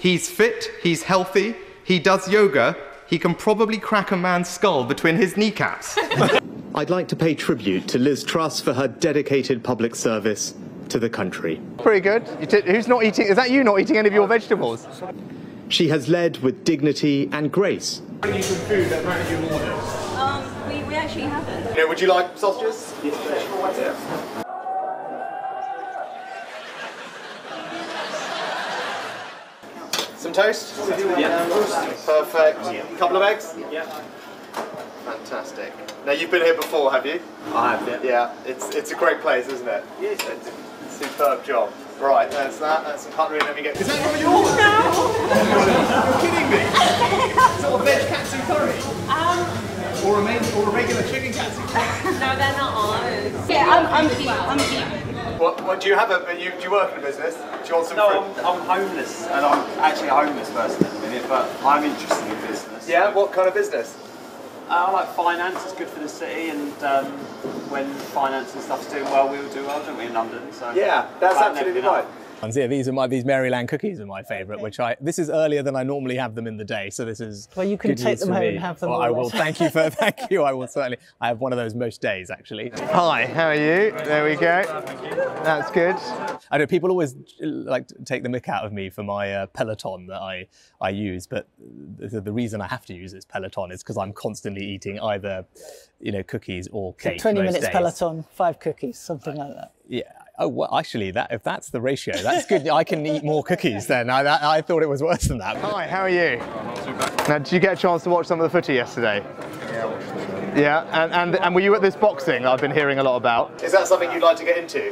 He's fit, he's healthy, he does yoga, he can probably crack a man's skull between his kneecaps. I'd like to pay tribute to Liz Truss for her dedicated public service to the country. Pretty good. who's not eating? Is that you not eating any of your vegetables? She has led with dignity and grace. Bring you some food that apparently you ordered. Um, we, we actually haven't. Yeah, would you like sausages? Yes, Some toast? Yeah. Perfect. Yeah. Couple of eggs? Yeah. Fantastic. Now you've been here before, have you? I have, yeah. Yeah, it's it's a great place, isn't it? Yes. It's a superb job. Right, that's that. That's some cutlery. Let me get. Is that from yours? No. You're kidding me. sort of veg katsu curry. Um. Or a, main, or a regular chicken katsu curry. no, they're not ours. Yeah, I'm I'm I'm vegan. What, what do you have? A, you, do you work in a business? Do you want some no? I'm, I'm homeless, and I'm actually a homeless person at the minute, but I'm interested in business. Yeah, what kind of business? Uh, I like finance, it's good for the city, and um, when finance and stuff's doing well, we'll do well, don't we, in London? So yeah, that's absolutely right. Up. Yeah, these are my these Maryland cookies are my favourite, okay. which I this is earlier than I normally have them in the day, so this is well. You can take them home me. and have them. Well, I will. Thank you for thank you. I will certainly. I have one of those most days actually. Hi, how are you? There we go. That's good. I know people always like to take the mick out of me for my uh, Peloton that I I use, but the, the reason I have to use this Peloton is because I'm constantly eating either, you know, cookies or cake. Twenty minutes days. Peloton, five cookies, something like that. Yeah, Oh, well, actually, that if that's the ratio, that's good. I can eat more cookies then. I, that, I thought it was worse than that. Hi, how are you? Now, did you get a chance to watch some of the footy yesterday? Yeah. Yeah, and, and, and were you at this boxing I've been hearing a lot about? Is that something you'd like to get into?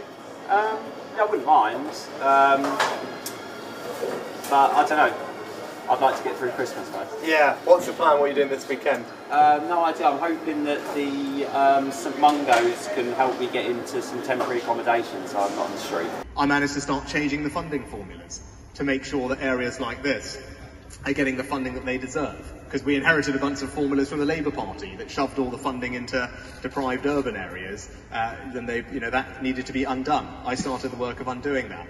Um, I wouldn't mind. Um, but I don't know. I'd like to get through Christmas first. Yeah. What's the plan? What are you doing this weekend? Uh, no idea. I'm hoping that the um, St Mungo's can help me get into some temporary accommodation so I'm not on the street. I managed to start changing the funding formulas to make sure that areas like this are getting the funding that they deserve. Because we inherited a bunch of formulas from the Labour Party that shoved all the funding into deprived urban areas. Uh, then they, you know, that needed to be undone. I started the work of undoing that.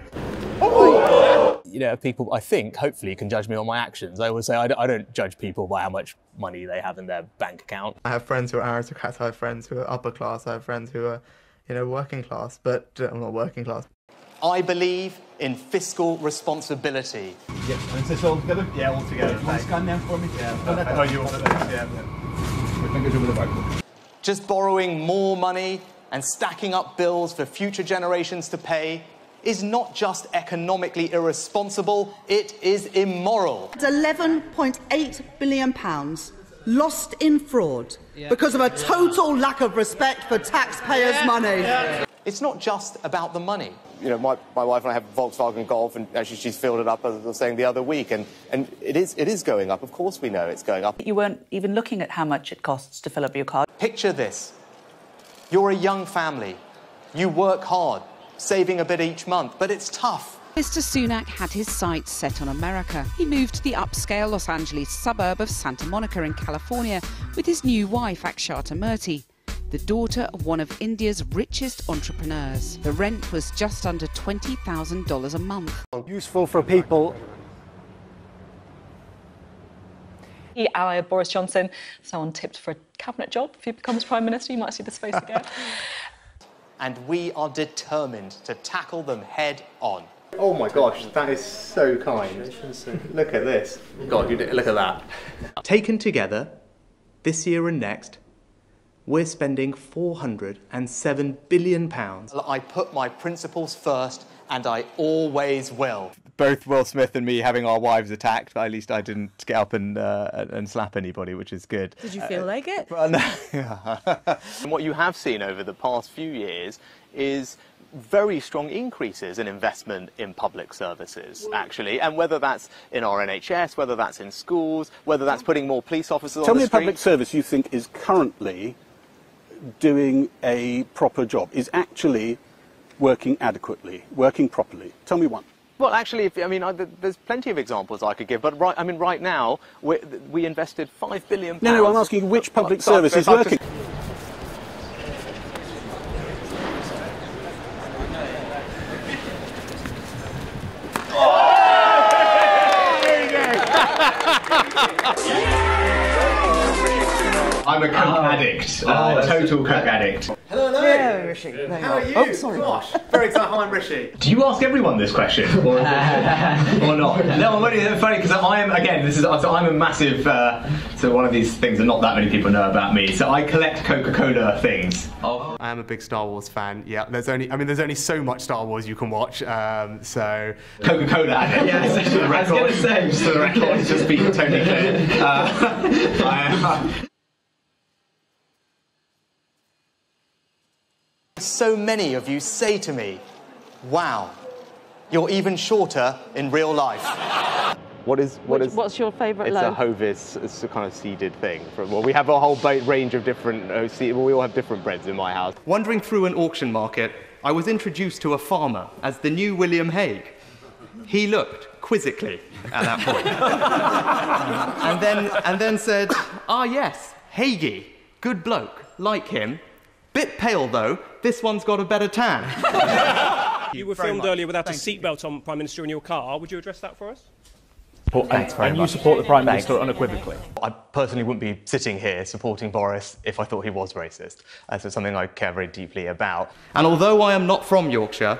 You know, people, I think, hopefully, can judge me on my actions. I always say I don't, I don't judge people by how much money they have in their bank account. I have friends who are aristocrats, I have friends who are upper class, I have friends who are, you know, working class, but uh, I'm not working class. I believe in fiscal responsibility. Yeah, and is this all together? Yeah, all together. Can you scan them for me? Yeah, I know you want yeah. Fingers over the back. Just borrowing more money and stacking up bills for future generations to pay is not just economically irresponsible, it is immoral. It's 11.8 billion pounds lost in fraud yeah. because of a total lack of respect for taxpayers' yeah. money. Yeah. It's not just about the money. You know, my, my wife and I have a Volkswagen Golf, and actually she's filled it up, as I was saying the other week, and, and it, is, it is going up. Of course we know it's going up. You weren't even looking at how much it costs to fill up your car. Picture this. You're a young family. You work hard saving a bit each month, but it's tough. Mr. Sunak had his sights set on America. He moved to the upscale Los Angeles suburb of Santa Monica in California with his new wife, Akshata Murthy, the daughter of one of India's richest entrepreneurs. The rent was just under $20,000 a month. Useful for people ally of Boris Johnson, someone tipped for a cabinet job. If he becomes Prime Minister, you might see this face again and we are determined to tackle them head on. Oh my gosh, that is so kind. look at this. God, look at that. Taken together, this year and next, we're spending 407 billion pounds. I put my principles first and I always will. Both Will Smith and me having our wives attacked, but at least I didn't get up and, uh, and slap anybody, which is good. Did you feel uh, like it? Well, no. and what you have seen over the past few years is very strong increases in investment in public services, actually, and whether that's in our NHS, whether that's in schools, whether that's putting more police officers Tell on the. Tell me a public service you think is currently doing a proper job, is actually working adequately, working properly? Tell me one. Well, actually, if, I mean, I, there's plenty of examples I could give, but right, I mean, right now we, we invested five billion. No, no, I'm asking which public service is working. I'm a coke addict, Oh, uh, that's total coke addict. Hello, hello. Yeah, Rishi. How are you? Oh, sorry. Gosh, very excited. Hi, I'm Rishi. Do you ask everyone this question, or, or not? No, I'm only funny because I am again. This is so I'm a massive. Uh, so one of these things that not that many people know about me. So I collect Coca-Cola things. Oh. I am a big Star Wars fan. Yeah, there's only I mean there's only so much Star Wars you can watch. Um, so Coca-Cola addict. Yes, just for the record. I was gonna say. just for the record, just be totally clear. Uh, I, So many of you say to me, wow, you're even shorter in real life. What is what Which- is? what's your favourite It's loaf? a Hovis. It's a kind of seeded thing. From, well, we have a whole range of different. Uh, seed, well, we all have different breads in my house. Wandering through an auction market, I was introduced to a farmer as the new William Hague. He looked quizzically at that point. and then and then said, "Ah yes, Hagee, good bloke, like him. Bit pale though. This one's got a better tan." You were filmed much. earlier without a seatbelt on, Prime Minister, in your car. Would you address that for us? Thanks very and you support the Prime Thanks. Minister unequivocally. I personally wouldn't be sitting here supporting Boris if I thought he was racist. Uh, so it's something I care very deeply about. And although I am not from Yorkshire,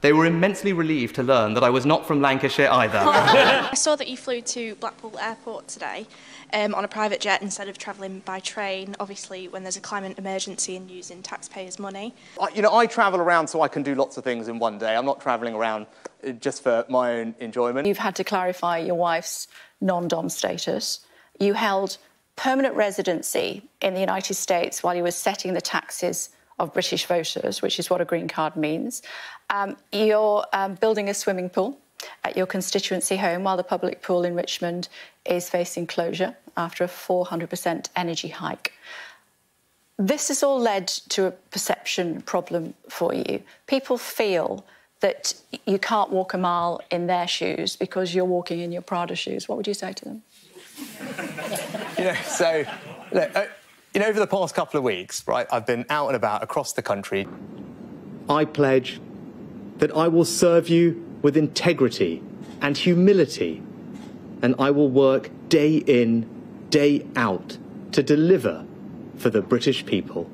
they were immensely relieved to learn that I was not from Lancashire either. I saw that you flew to Blackpool Airport today um, on a private jet instead of travelling by train, obviously when there's a climate emergency and using taxpayers' money. I- You know, I travel around so I can do lots of things in one day. I'm not travelling around uh, just for my own enjoyment. You've had to clarify your wife's non dom status. You held permanent residency in the United States while you were setting the taxes of British voters, which is what a green card means. Um, you're um, building a swimming pool at your constituency home while the public pool in Richmond is facing closure after a 400% energy hike. This has all led to a perception problem for you. People feel that you can't walk a mile in their shoes because you're walking in your Prada shoes. What would you say to them? So, look, uh, you know, over the past couple of weeks, right, I've been out and about across the country. I pledge that I will serve you with integrity and humility, and I will work day in, day out to deliver for the British people.